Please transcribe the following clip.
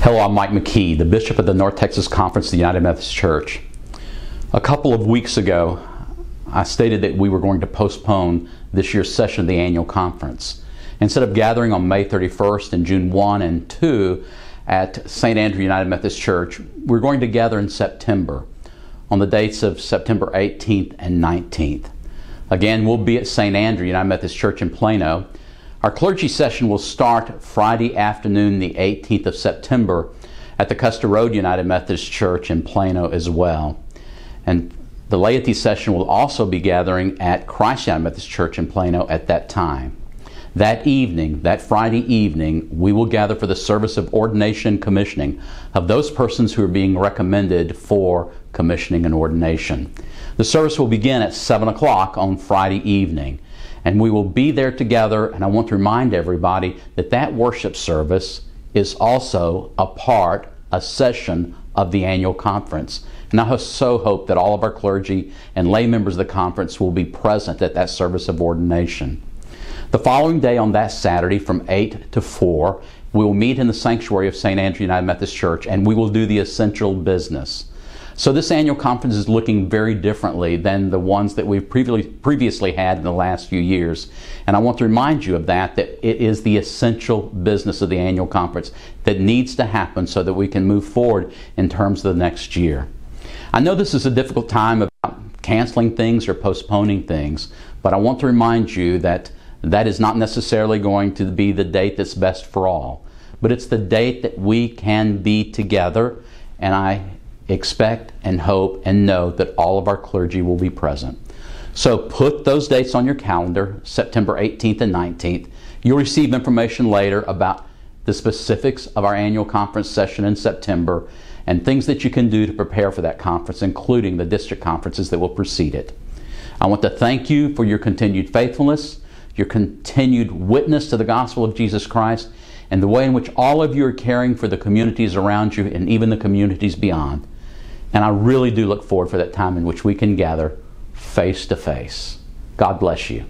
Hello, I'm Mike McKee, the Bishop of the North Texas Conference of the United Methodist Church. A couple of weeks ago, I stated that we were going to postpone this year's session of the annual conference. Instead of gathering on May 31st and June 1 and 2 at St. Andrew United Methodist Church, we're going to gather in September on the dates of September 18th and 19th. Again, we'll be at St. Andrew United Methodist Church in Plano our clergy session will start Friday afternoon, the 18th of September, at the Custer Road United Methodist Church in Plano as well. And the laity session will also be gathering at Christ United Methodist Church in Plano at that time. That evening, that Friday evening, we will gather for the service of ordination and commissioning of those persons who are being recommended for commissioning and ordination. The service will begin at 7 o'clock on Friday evening and we will be there together. And I want to remind everybody that that worship service is also a part, a session of the annual conference. And I so hope that all of our clergy and lay members of the conference will be present at that service of ordination. The following day on that Saturday from 8 to 4, we will meet in the sanctuary of St. Andrew United Methodist Church and we will do the essential business. So this annual conference is looking very differently than the ones that we've previously, previously had in the last few years. And I want to remind you of that, that it is the essential business of the annual conference that needs to happen so that we can move forward in terms of the next year. I know this is a difficult time about canceling things or postponing things, but I want to remind you that that is not necessarily going to be the date that's best for all. But it's the date that we can be together, and I expect and hope and know that all of our clergy will be present. So put those dates on your calendar, September 18th and 19th. You'll receive information later about the specifics of our annual conference session in September and things that you can do to prepare for that conference, including the district conferences that will precede it. I want to thank you for your continued faithfulness, your continued witness to the gospel of Jesus Christ, and the way in which all of you are caring for the communities around you and even the communities beyond. And I really do look forward for that time in which we can gather face to face. God bless you.